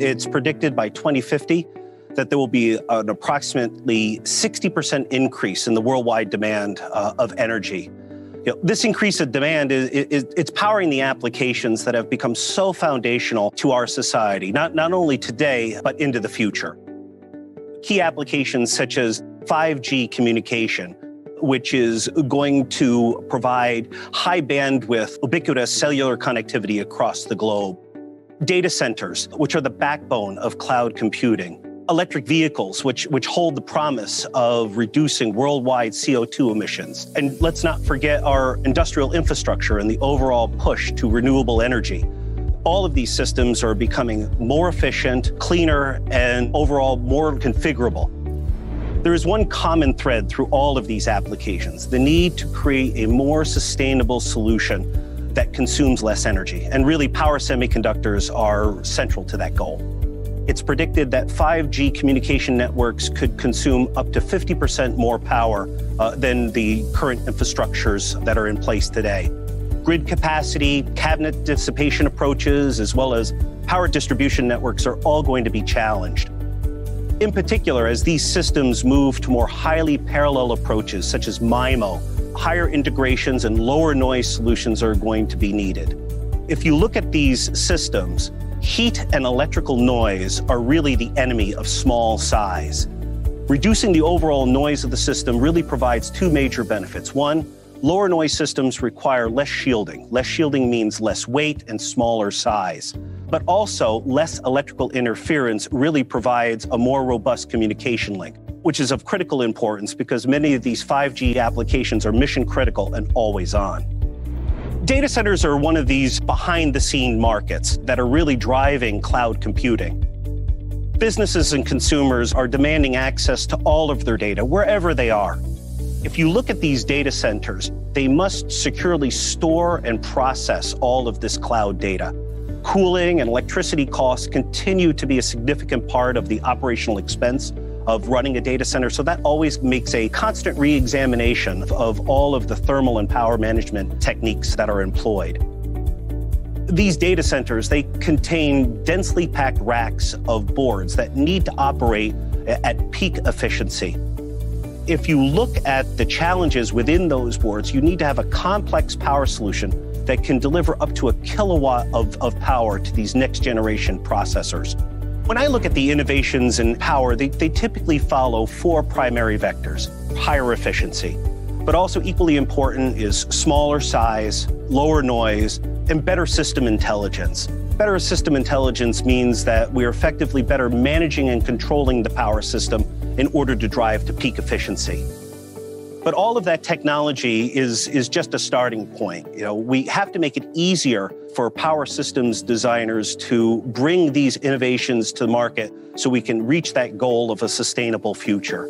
It's predicted by 2050 that there will be an approximately 60% increase in the worldwide demand uh, of energy. You know, this increase of demand is, is, it's powering the applications that have become so foundational to our society, not, not only today, but into the future. Key applications such as 5G communication, which is going to provide high bandwidth, ubiquitous cellular connectivity across the globe. Data centers, which are the backbone of cloud computing. Electric vehicles, which, which hold the promise of reducing worldwide CO2 emissions. And let's not forget our industrial infrastructure and the overall push to renewable energy. All of these systems are becoming more efficient, cleaner, and overall more configurable. There is one common thread through all of these applications the need to create a more sustainable solution that consumes less energy. And really, power semiconductors are central to that goal. It's predicted that 5G communication networks could consume up to 50% more power uh, than the current infrastructures that are in place today. Grid capacity, cabinet dissipation approaches, as well as power distribution networks are all going to be challenged. In particular, as these systems move to more highly parallel approaches, such as MIMO, higher integrations and lower noise solutions are going to be needed. If you look at these systems, heat and electrical noise are really the enemy of small size. Reducing the overall noise of the system really provides two major benefits. One, lower noise systems require less shielding. Less shielding means less weight and smaller size but also less electrical interference really provides a more robust communication link, which is of critical importance because many of these 5G applications are mission critical and always on. Data centers are one of these behind the scene markets that are really driving cloud computing. Businesses and consumers are demanding access to all of their data wherever they are. If you look at these data centers, they must securely store and process all of this cloud data cooling and electricity costs continue to be a significant part of the operational expense of running a data center. So that always makes a constant re examination of all of the thermal and power management techniques that are employed. These data centers, they contain densely packed racks of boards that need to operate at peak efficiency. If you look at the challenges within those boards, you need to have a complex power solution that can deliver up to a kilowatt of, of power to these next generation processors. When I look at the innovations in power, they, they typically follow four primary vectors higher efficiency, but also equally important is smaller size, lower noise, and better system intelligence. Better system intelligence means that we are effectively better managing and controlling the power system in order to drive to peak efficiency. But all of that technology is, is just a starting point. You know, we have to make it easier for power systems designers to bring these innovations to the market so we can reach that goal of a sustainable future.